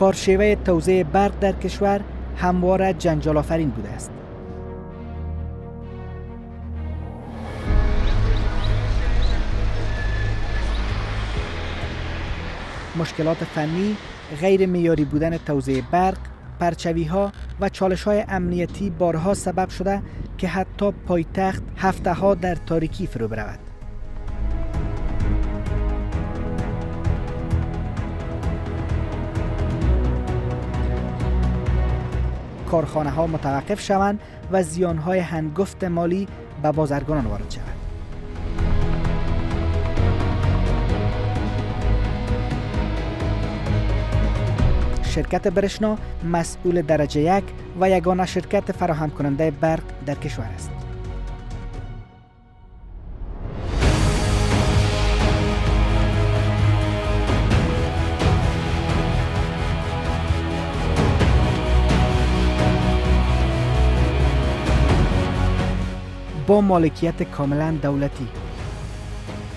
کارشیوه توزیع برق در کشور همواره جنجال آفرین بوده است. مشکلات فنی، غیر میاری بودن توزیع برق، پرچوی ها و چالش های امنیتی بارها سبب شده که حتی پایتخت هفته ها در تاریکی فرو برود. کارخانه ها متوقف شوند و زیان های هنگفت مالی به بازرگانان وارد شود. شرکت برشنا مسئول درجه یک و یگانه شرکت فراهم کننده برق در کشور است. با مالکیت کاملا دولتی.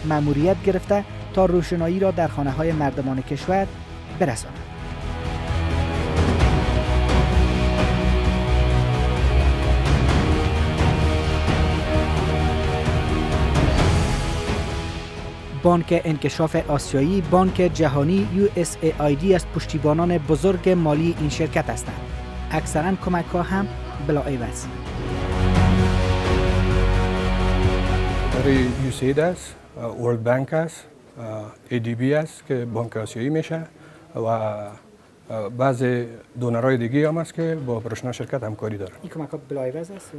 مأموریت گرفته تا روشنایی را در خانه های مردمان کشور برساند. بانک انکشاف آسیایی بانک جهانی USAID از پشتیبانان بزرگ مالی این شرکت هستند. اکثرا کمک ها هم بلا عوض برای USAID است ورلد بانک است ADB است که بانک آسیایی میشه و بعض دونرهای دیگه هم است که با برشنا شرکت همکاری دارن. این کمک ها بلا عوض است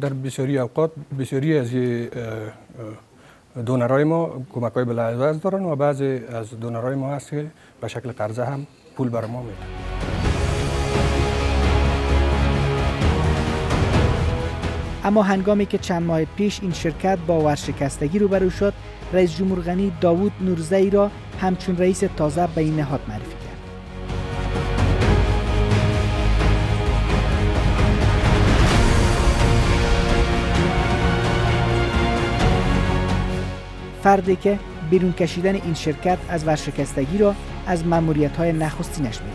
در بسیاری اوقات بسیاری از دونرای ما کمک های بلعوض دارن و بعضی از دونرای ما هست که به شکل قرضه هم پول بر ما میدن. اما هنگامی که چند ماه پیش این شرکت با ورشکستگی روبرو شد رئیس جمهور غنی داوود نورزی را همچون رئیس تازه به این نهاد معرفی کرد. فردی که بیرون کشیدن این شرکت از ورشکستگی را از مموریت های نخستینش می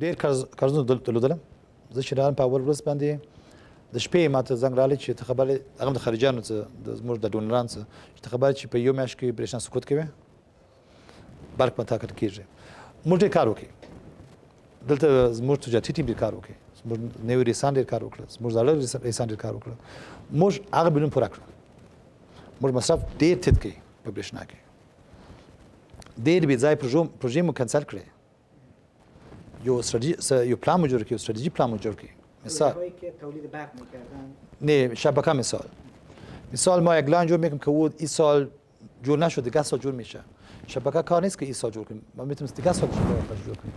ډیر کارزونه درلودل زه چې رالم په اول ورځ باندې د شپې ماته زنګ رالی چې ته خبرې هغه د خارجانو څخه د زموږ د ډونران څخه چې ته خبرې چې په یو میاشت کې برېښنا سقوط کوي برق په تاکر کېږي موږ کار وکړي. دلته زموږ تجارتي ټیم کار وکړي. زموږ نوي ریسان ډېر کار وکړه زموږ زاړه ریسان ډېر کار وکړه موږ هغه بلون پوره کړو موږ مصرف ډېر تت کوي په برېښنا کې. ډېر بې ځای پروژې مو کنسل کړې یو استراتژی یو پلان مو جوړ کړی یو استراتژی پلان مو جوړ کړی. مثال. نه شبکه مثال. مثال ما یک لان جور میکنیم که او این سال جور نشد دیگه سال جور میشه. شبکه کار نیست که این سال جور کنیم. ما میتونیم دیگه سال شبکه جور کنیم.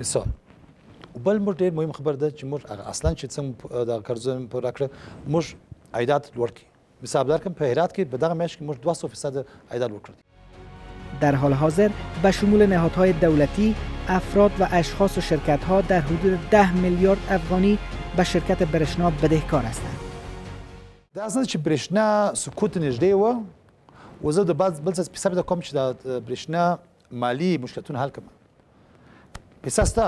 مثال. و بل مر ډیر مهم خبر ده چې مر اصلا چې څنګه د قرضونو پر راکړه مر عایدات لوړ کی مثال درکم په هرات کې به دغه میاشت کې مر 200 درصد عایدات لوړ کړی در حال حاضر به شمول نهادهای دولتی افراد و اشخاص و شرکت ها در حدود 10 میلیارد افغانی به شرکت برشنا بدهکار هستند. دا اصلا چې برشنا سکوت نږدې و؟ و زه د بل څه حساب کوم چې د برشنا مالی مشکلاتونه حل کړم پیسې ستا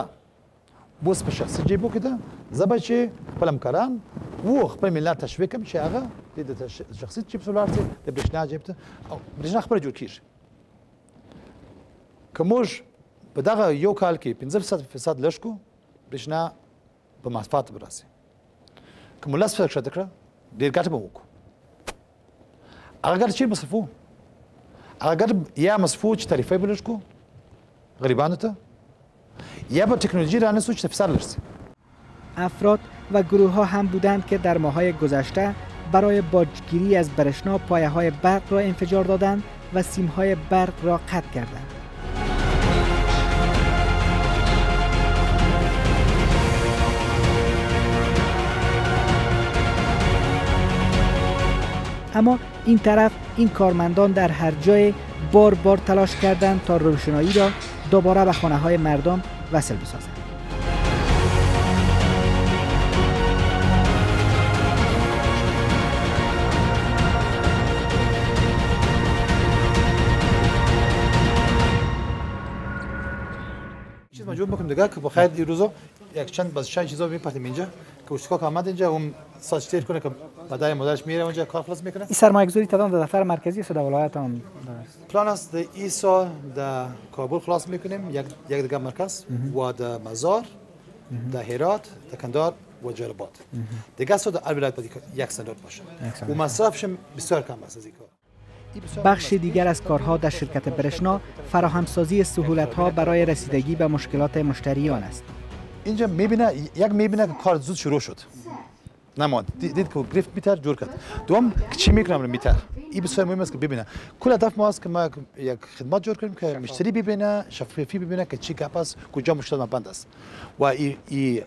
بوس په شخصي جیبو کې ده زه به چې خپل همکاران و خپل ملت تشویق کوم چې هغه د شخصي جیب سولار د برشنا جیب ته برشنا خبره جوړ کیږي که موږ په دغه یو کال کې 15 فیصد لږ کو برښنا په مصفات براسي که موږ لس فیصد کړه کړه ډېر ګټه به وکړو هغه ګټه چې مصرفو هغه ګټه یا مصرفو چې تعریفې به لږ کو غریبانو ته یا به تکنولوژی رانسو چې فساد لرسه افراد و گروه ها هم بودند که در ماهای گذشته برای باجگیری از برشنا پایه های برق را انفجار دادند و سیم های برق را قطع کردند. اما این طرف این کارمندان در هر جای بار بار تلاش کردند تا روشنایی را دوباره به خانه های مردم وصل بسازند. مجبور بکنیم دیگه که بخیر دیروزا یک چند باز چند چیزا میپرتیم اینجا که اشتکاک آمد اینجا اون ساچتیر کنه که مادر مادرش میره اونجا کار خلاص می‌کنه؟ این سرمایه گذاری تدام در دفتر مرکزی است در ولایت هم پلان است این سال در کابل خلاص می‌کنیم. یک یک دیگه مرکز و در مزار در هرات در کندار و جلبات دیگه سال در الولایت باید یک سندات باشه. و مصرفش بسیار کم است از این کار. بخش دیگر از کارها در شرکت برشنا فراهمسازی سهولت ها برای رسیدگی به مشکلات مشتریان است. اینجا می‌بینه یک می‌بینه که کار زود شروع شد. نماند دید که گرفت میتر جور کرد. دوم که چی می‌کنم رو میتر؟ این بسیار مهم است که ببینه. کل هدف ما است که ما یک- خدمات جور کنیم که مشتری ببینه شفافی ببینه که چی گپ است کجا مشکل ما بند است. و این ای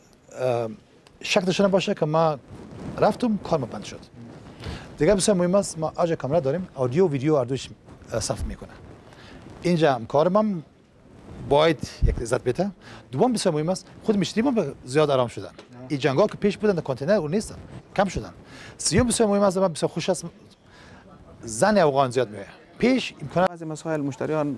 شک داشته باشه که ما رفتم کار ما بند شد. دیگه بسیار مهم است ما آج کامera داریم اودیو و ویدیو اردوش صف می‌کنه. اینجا هم کار من باید یک عزت بده دوم بسیار مهم است خود مشتری ما زیاد آرام شدن. این جنگا که پیش بودن در کانتینر او نیستن. کم شدن. سیوم بسیار مهم است من بسیار خوش است. زن افغان زیاد میه پیش امکان بعضی مسائل مشتریان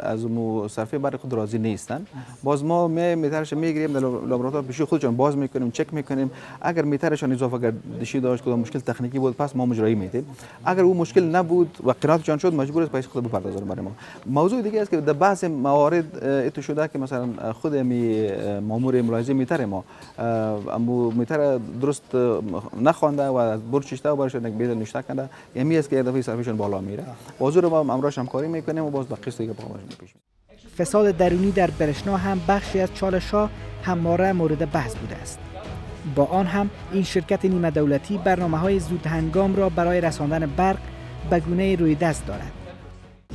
از مو صرفه برای خود راضی نیستن. باز ما می میترش می‌گیریم در لابراتوار پیشی خودشان باز می‌کنیم چک می‌کنیم. اگر میترشان اضافه گردشی داشت کدام مشکل تکنیکی بود پس ما مجرایی میدیم. اگر او مشکل نبود و قناعتشان شد مجبور است پیسه خود بپردازن برای ما. موضوع دیگه است که در بعض موارد اتو شده که مثلا خود می مامور ملاحظه میتر ما. امو میتر درست نخوانده و از برچشته و برش یک بیل نشته کنده. یمی است که یک دفعه صرفشان بالا میره. حضور ما امراش همکاری می‌کنیم و باز به قسط دیگه باهاش پیش می‌ریم. فساد درونی در برشنا هم بخشی از چالش ها همواره مورد بحث بوده است. با آن هم این شرکت نیمه دولتی برنامه های زود هنگام را برای رساندن برق به گونه روی دست دارد.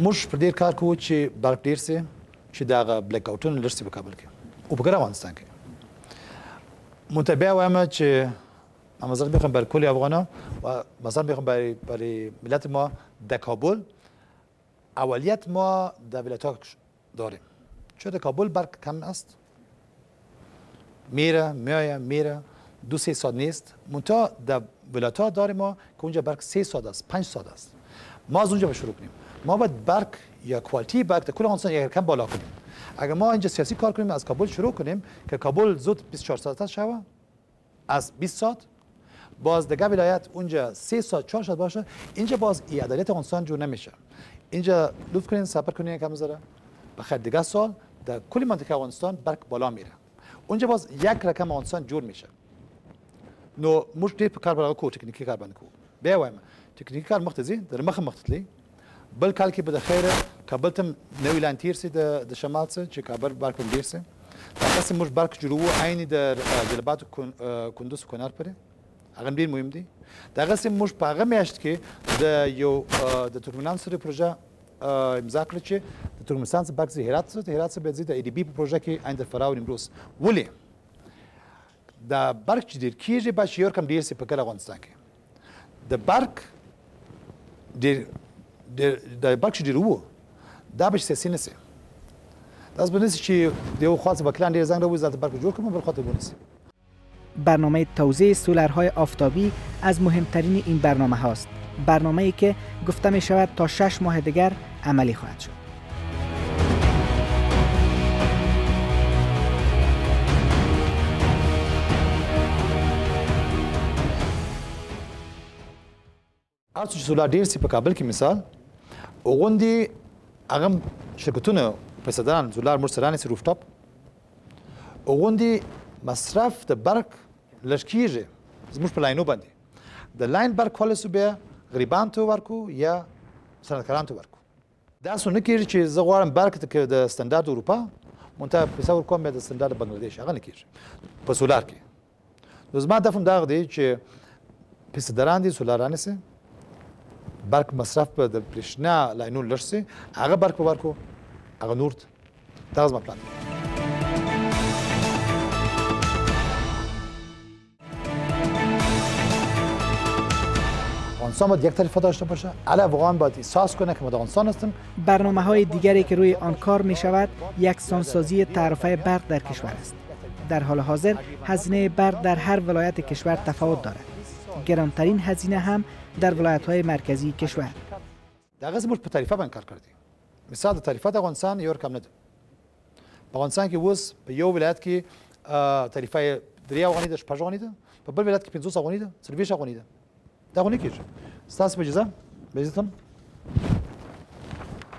مش پر ډیر کار کوو چې برق ډیر سي چې دا بلیک اوټونه لرسي په کابل کې او په ګرا افغانستان کې متابع وایم چې مثلا بخوام بر کل افغانا و مثلا بخوام برای برای ملت ما در کابل اولیت ما در ولایت ها داریم. چون در کابل برق کم است؟ میره میایه میره. دو سه ساعت نیست. منتها در ولایت ها داریم ما که اونجا برق سه ساعت است پنج ساعت است. ما از اونجا به شروع کنیم. ما باید برق یا کوالتی برق در کل افغانستان یک کم بالا کنیم. اگر ما اینجا سیاسی کار کنیم از کابل شروع کنیم که کابل زود 24 ساعت شوه از 20 ساعت. باز دیگه ولایت اونجا 3 ساعت 4 ساعت باشه. اینجا باز ای عدالت افغانستان جور نمیشه. اینجا لطف کنین سفر کنین کم زره بخیر دیگه سال در کل منطقه افغانستان برق بالا میره. اونجا باز یک رقم افغانستان جور میشه. نو مش ډېر په کار باندې کو ټکنیکی کار باندې کو. بیا وایم ټکنیکی کار مخته ځي در مخه مخته تللی بل کال کې به د خیره کابل ته نوی لان تیر سي د شمال څخه چې کابل برق هم ډیر سي تاسو موږ برق جوړو عین د جلبات کندوز کونار پرې هغه ډیر مهم دي دغه سم موږ په هغه میاشت کې د یو د ترکمنستان سره پروژه امضا کړ چې د ترکمنستان څخه زی هرات څخه هرات څخه زی د ای ډی بی په پروژه کې عین د فراو نیمروز. ولې؟ د برق چې ډیر کیږي به شیور کم ډیر سي په کله افغانستان کې. د برق ډیر ډیر د برق چې ډیر وو دا به سیاسي نه سي داس به نسی چې دیو خاص به کلان ډیر زنګ راوځي ځات برق جوړ کوم بل خاطر بونسی برنامه توزیع solar های آفتابی از مهمترین این برنامه هاست. برنامه ای که گفته می شود تا شش ماه دیگر عملی خواهد شد. هر څه solar ډیر سي په کابل کې مثال اوغوندي هغه شرکتونه پیسداران solar مر سرانه سي rooftop اوغوندي مصرف د برق لشکیږي زموږ په لاینو باندې د لاین برق کولسو بیا غریبان ته ورکو یا صنعتکاران ته ورکو. دا څه نه کیږي چې زه غواړم برق ته د استاندارد اروپا مونته پیسې ورکوم بیا د استاندارد بنگلاديش هغه نه کیږي په سولار کې. نو زما هم دا دی چې پیسداران دي سولاران سي. برق مصرف به د برېښنا لاینونو لږ سي. هغه برق ورکو هغه نور ته دا زما پلان دی افغانستان باید یک طرفه داشته باشه. علی افغان باید احساس کنه که ما در افغانستان هستیم. برنامه های دیگری که روی آن کار می شود یکسانسازی تعرفه برق در کشور است. در حال حاضر هزینه برق در هر ولایت کشور تفاوت دارد. گرانترین هزینه هم در ولایت های مرکزی کشور. دغه زموږ په تعریفه باندې کار کړی مثال د تعریفه د افغانستان یو رقم نه ده په افغانستان کې اوس په یو ولایت کې تعریفه درې افغاني ده شپږ ده په بل ولایت کې 500 افغاني ده څلوېښت افغاني ده دا خو نه کېږي ستاسو په په اجازه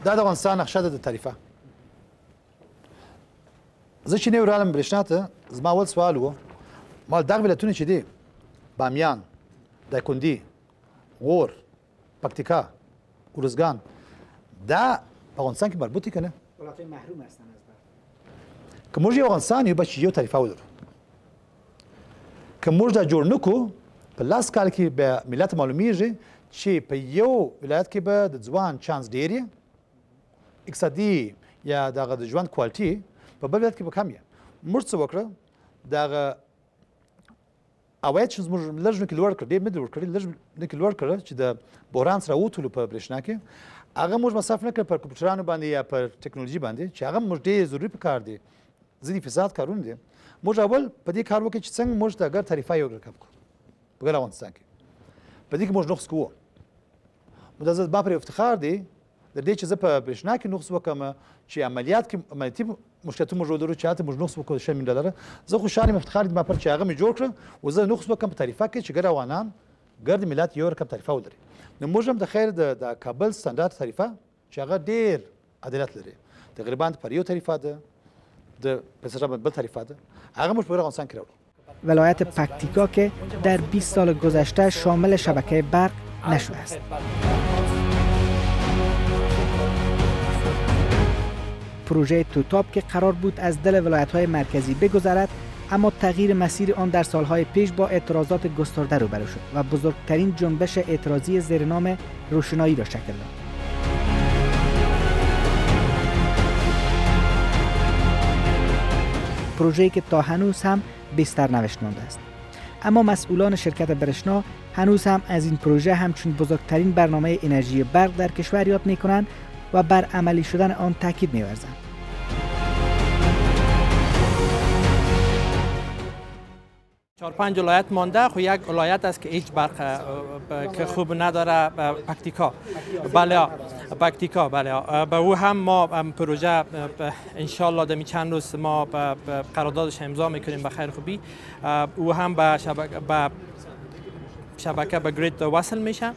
دا د افغانستان نقشه ده د تعریفه. زه چې نو رالم برېښنا ته زما ول سوال وو ما دغه ولایتونه چې دي بامیان دایکندي غور پکتیکا ارزګان دا په افغانستان کې مربوط دي کنه ولایت محروم هستن از که موږ یو افغانستان یو بچ یو تعریفه ولرو. که موږ دا جوړ نکو په لاس کال کې به ملت معلومیږي چې په یو ولایت کې به د ځوان چانس ډیر اقتصادي یا دغه د ژوند کوالټي په بل ولایت کې به کم یې موږ څه وکړه دغه اواید چې زموږ لږ نه کې لوړ کړ ډېر نه لوړ کړی لږ نه کې لوړ کړ چې د بحران سره وټولو په برېښنا کې هغه موږ مصرف نه کړ پر کمپیوټرانو باندې یا پر ټکنالوژي باندې چې هغه موږ ډېر ضروري په کار دی ځینې فساد کارونه دي موږ اول په دې کار وکړو چې څنګه موږ د اگر تعریفه یو کړو په ګل افغانستان کې په دې کې موږ نقص کوو مدازه با پر افتخار دی د دې چې زه په برېښنا کې نقص وکم چې عملیات کې عملیاتي مشکلاتونه موږ ورو چې هاته موږ نقص وکړو شمن ډالر زه خوشاله افتخار دي ما پر چې هغه مې جوړ کړ او زه نقص وکم په تعریفه کې چې ګر افغانان ګرد ملت یو رقم تعریفه ولري نو موږ هم د خیر د د کابل ستاندارد تعریفه چې هغه ډیر عدالت لري تقریبا پر یو تعریفه ده د پسرا بل تعریفه ده هغه موږ په افغانستان کې راوړو ولایت پکتیکا که در 20 سال گذشته شامل شبکه برق نشده است. پروژه توتاب که قرار بود از دل ولایت های مرکزی بگذرد اما تغییر مسیر آن در سالهای پیش با اعتراضات گسترده روبرو شد و بزرگترین جنبش اعتراضی زیر نام روشنایی را شکل داد. پروژه‌ای که تا هنوز هم بستر نوشت مانده است اما مسئولان شرکت برشنا هنوز هم از این پروژه همچون بزرگترین برنامه انرژی برق در کشور یاد می کنند و بر عملی شدن آن تاکید می ورزند. چهار پنج ولایت مانده خو یک ولایت است که هیچ برق که خوب نداره پکتیکا. بله پکتیکا بله به او هم ما پروژه انشالله دمی چند روز ما قراردادش امضا می‌کنیم به خیر خوبی. او هم به شبکه شبکه به گرید وصل میشه.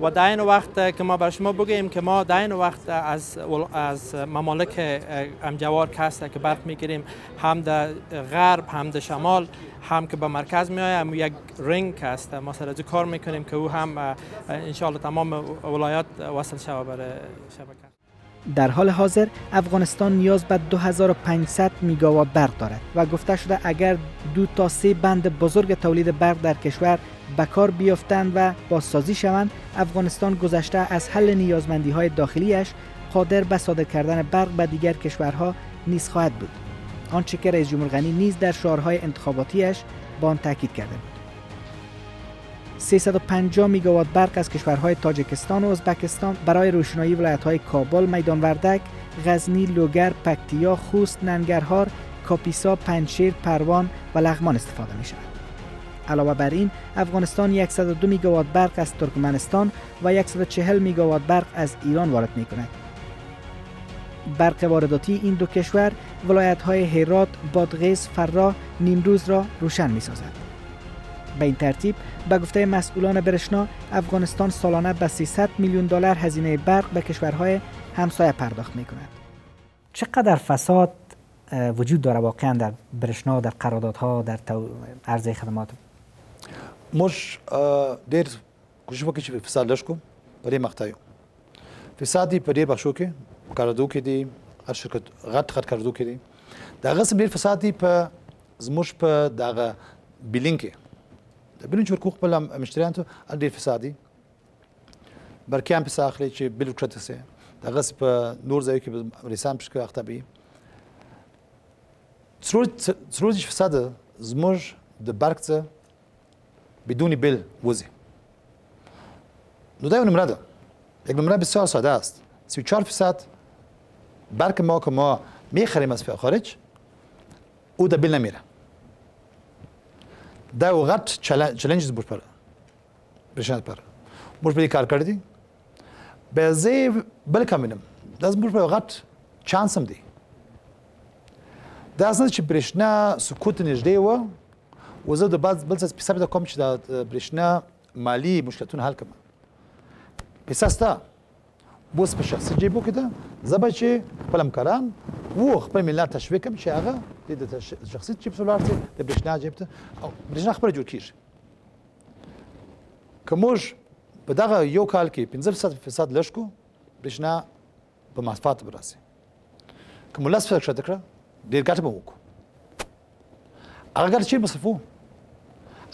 و در این وقت که ما بر شما بگوییم که ما در این وقت از از ممالک امجوار کسته که برق می‌گیریم هم در غرب هم در شمال هم که به مرکز می هم یک رنگ است. ما سر کار می‌کنیم که او هم انشاءالله تمام ولایات وصل شود برای شبکه. در حال حاضر افغانستان نیاز به 2500 میگاوات برق دارد و گفته شده اگر دو تا سه بند بزرگ تولید برق در کشور به کار بیافتند و بازسازی شوند افغانستان گذشته از حل نیازمندی های داخلیش قادر به صادر کردن برق به دیگر کشورها نیز خواهد بود. آنچه که رئیس جمهور غنی نیز در شعارهای انتخاباتیش با آن تاکید کرده بود 350 میگاوات برق از کشورهای تاجکستان و ازبکستان برای روشنایی ولایت‌های کابل، میدان وردک، غزنی، لوگر، پکتیا، خوست، ننگرهار، کاپیسا، پنشیر، پروان و لغمان استفاده می شود. علاوه بر این افغانستان 102 میگاوات برق از ترکمنستان و 140 میگاوات برق از ایران وارد می کند. برق وارداتی این دو کشور ولایت های هرات، بادغیس، فرا، نیمروز را روشن می سازد. به این ترتیب به گفته مسئولان برشنا افغانستان سالانه به 300 میلیون دلار هزینه برق به کشورهای همسایه پرداخت می کند. چقدر فساد وجود داره واقعا در برشنا در قراردادها در عرضه خدمات موږ ډېر کوشش وکړو چې فساد لږ کړو په دې مقطع یو فساد دی په دې بخشو کې قراردادو کې دي هر شرکت غټ غټ قراردادو کې دي دا غسم ډېر فساد دی په زموږ په دغه بیلینګ کې د بیلینګ ورکو خپل مشتریان ته ډېر فساد دی برکیان په ساخلي چې بیل کړته سي دا غس په نور ځای کې رسام پښکه اخته بي څلور فساد زموږ د برق څخه بدون بل وزه نو نمره ده یک نمره بسیار ساده است 34 فیصد برق ما که ما میخریم از خارج او در بل نمیره دا وغت چلنج بود پر برشان پر موږ به کار دي به زه بل کمینم دا زموږ په وغت چانس هم دی دا څه چې برېښنا سکوت نږدې و و زه د بعض بل څه حساب کوم چې د برېښنا مالی مشکلتونه حل کړم پیسه ستا بوس په شخصي جیبو کې ده زه به چې خپل همکاران و خپل ملت تشویق کړم چې هغه د شخصي جیب څخه لاړ د برېښنا جیب ته او برېښنا خپله جوړ کېږي که موږ په دغه یو کال کې 15 فیصد لږ کو برېښنا په مصرفات به راسي که مو لس فیصد کښته کړه ډېر ګټه به وکړو هغه ګټه چیرې مصرفو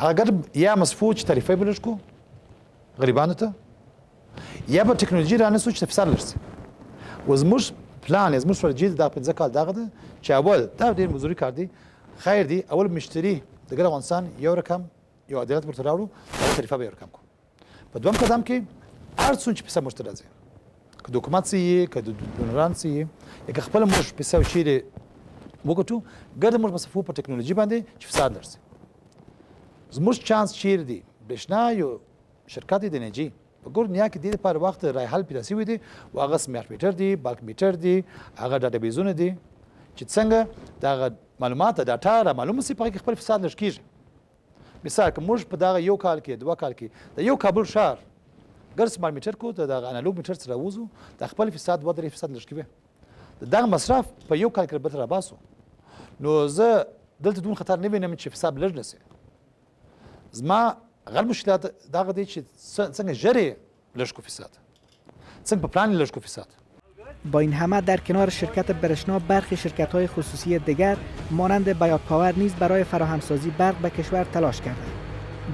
هغه ګټه یا مصرفو چې تعریفې به لږ کو غریبانو ته یا به ټکنالوژي رانسو چې فساد لرسي و زموږ پلان زموږ ستراتیژي دا پنځه کال دغه ده چې اول دا ډېر مزوري کار دی خیر دی اول مشتری د ګر افغانستان یو رقم یو عدالت ورته راوړو دا طریقه به یو رقم کو. په دوم قدم کې هر څون چې پیسې مشتری راځي که حکومت سي که د دونران سي یا که خپل موږ پیسې وشيره وګټو ګر موږ مصفو په ټکنالوژي باندې چې فساد لرسي زموږ چانس چیر دی. برېښنا یو شرکت دی د انرژي په ګور دنیا کې د لپاره وخت رای حل پیدا شوی دی او هغه سمارټ میټر دی بالک میټر دی هغه ډاټابیزونه دي چې څنګه دا معلومات ډاټا را معلومه سي په خپل فساد لږ کیږي مثال که موږ په دغه یو کال کې دوه کال کې د یو کابل شهر. ګر سمارټ میټر کو ته د انالوګ میټر سره وځو د خپل فساد و درې فساد لږ کوي دغه مصرف په یو کال کې به تر باسو. نو زه دلته دون خطر نه وینم چې فساد لږ نسی. زما غل مشکلات دغه دی چې څنګه ژرې لږ کو فیصد څنګه په پلان لږ کو فیصد با این همه در کنار شرکت برشنا برخی شرکت های خصوصی دیگر مانند بیات پاور نیز برای فراهمسازی برق به کشور تلاش کردند.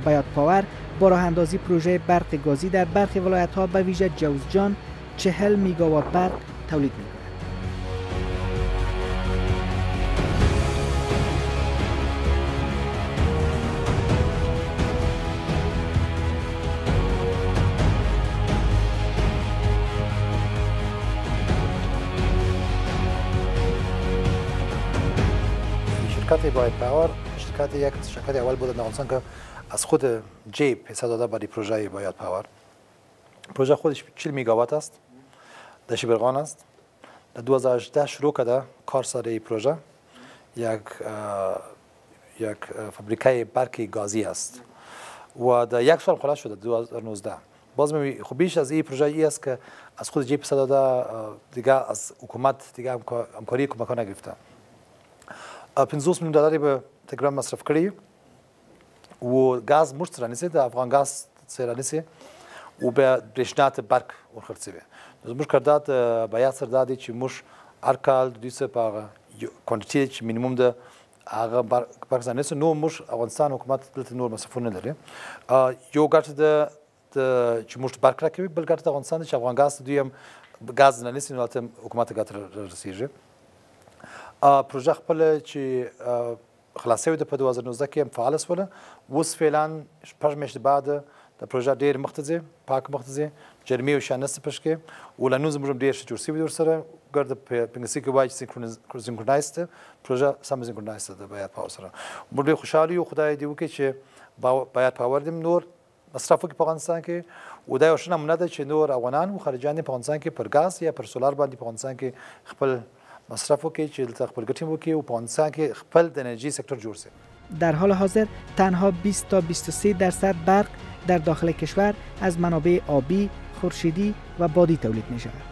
بیات پاور با راه اندازی پروژه برق گازی در برخی ولایت ها به ویژه جوزجان چهل میگاوات برق تولید می شرکت باید پاور شرکت یک شرکت اول بود در افغانستان که از خود جیب حساب داده برای پروژه باید پاور پروژه خودش 40 میگاوات است در شبرغان است در 2018 شروع کرده کار سر پروژه یک یک فابریکه برق گازی است و در یک سال خلاص شده 2019 باز می خب بیش از این پروژه ای است که از خود جیب صدا دیگه از حکومت دیگه همکاری کمک نگرفته 50 میلیون دلار به تلگرام مصرف کړی و غاز موږ سره نسی د افغان غاز سره نسی او به برېښنا برق ورخرڅوي زموږ کردات بیا سره دا دی چې موږ هر کال د دوی څخه په هغه کوانټیټي چې مینیمم د هغه برق ځانې سره نو موږ افغانستان حکومت دلته نور مصرفونه لري یو ګټه د چې موږ برق راکوي بل ګټه د افغانستان چې افغان غاز دوی هم غاز نه نسی نو حکومت ګټه رسیږي پروژه خپل چې خلاصوي د په 2019 کې هم فعال سوله اوس فعلا شپږ میاشتې بعد د پروژه ډیر مختزه پاک مختزه جرمی او شانس پښکې ولنو زموږ ډیر ښه جوړ شوی ور سره ګرد په پنګسی کې وایي سینکرونایزد پروژه سم سینکرونایزد د بیات پاور سره موږ ډیر خوشاله یو خدای دی وکړي چې بیات پاور دیم. نور مصرف کې په افغانستان کې. و دا یو شنه نمونه ده چې نور افغانان او خارجان په افغانستان کې پر غاز یا پر سولار باندې په افغانستان کې خپل مصرف وکړي چې خپل ګټې وکړي او په افغانستان کې خپل د انرژي سکتور جوړ شي در حال حاضر تنها 20 تا 23 درصد برق در داخل کشور از منابع آبی، خورشیدی و بادی تولید می شود.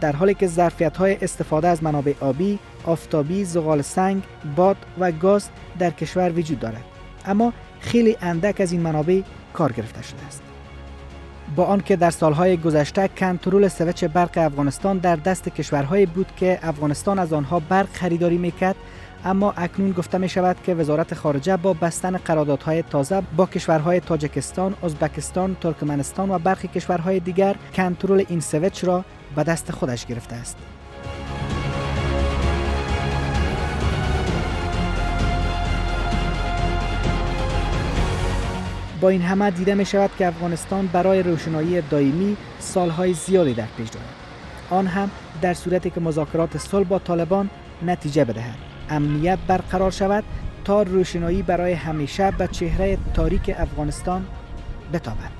در حالی که ظرفیت های استفاده از منابع آبی، آفتابی، زغال سنگ، باد و گاز در کشور وجود دارد. اما خیلی اندک از این منابع کار گرفته شده است. با آنکه در سالهای گذشته کنترل سوچ برق افغانستان در دست کشورهایی بود که افغانستان از آنها برق خریداری می‌کرد اما اکنون گفته می شود که وزارت خارجه با بستن قراردادهای تازه با کشورهای تاجکستان، ازبکستان، ترکمنستان و برخی کشورهای دیگر کنترل این سوچ را به دست خودش گرفته است. با این همه دیده می شود که افغانستان برای روشنایی دائمی سالهای زیادی در پیش دارد. آن هم در صورتی که مذاکرات صلح با طالبان نتیجه بدهد. امنیت برقرار شود تا روشنایی برای همیشه به چهره تاریک افغانستان بتابد.